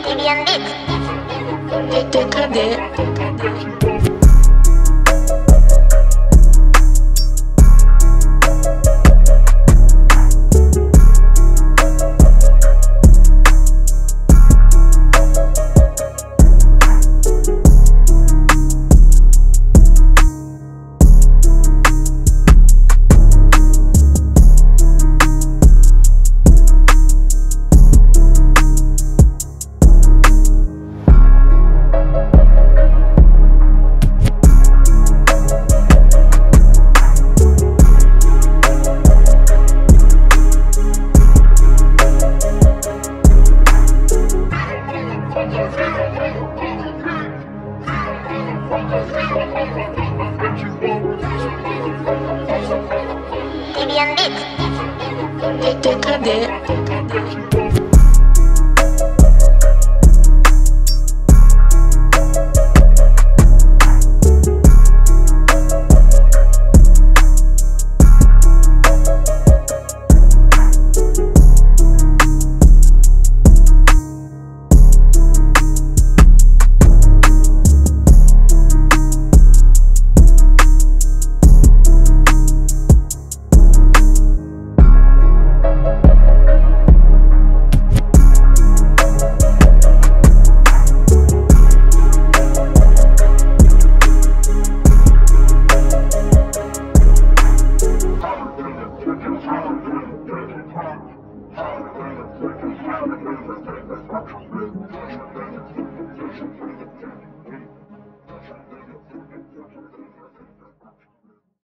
Debian Beat. TKD. Thank you.